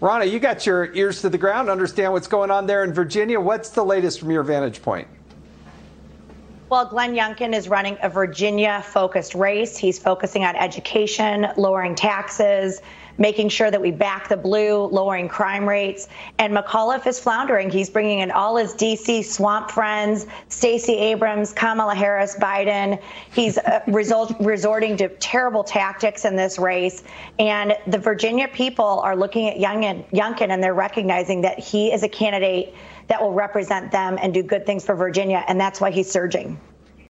Ronna, you got your ears to the ground, understand what's going on there in Virginia. What's the latest from your vantage point? Well, Glenn Youngkin is running a Virginia focused race. He's focusing on education, lowering taxes, making sure that we back the blue, lowering crime rates. And McAuliffe is floundering. He's bringing in all his D.C. swamp friends, Stacey Abrams, Kamala Harris, Biden. He's uh, result, resorting to terrible tactics in this race. And the Virginia people are looking at Youngkin, Youngkin and they're recognizing that he is a candidate that will represent them and do good things for Virginia. And that's why he's surging.